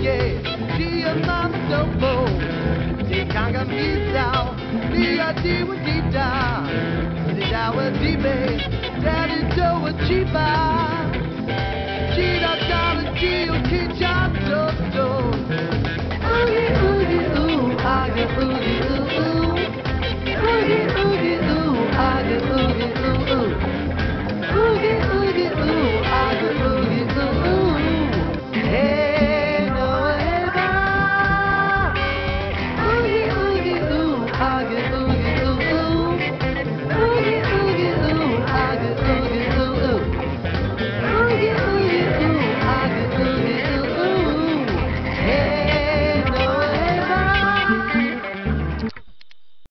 DK, dia mama dopo, di mizao, dia diwa dita, dibe, daddy do chiba,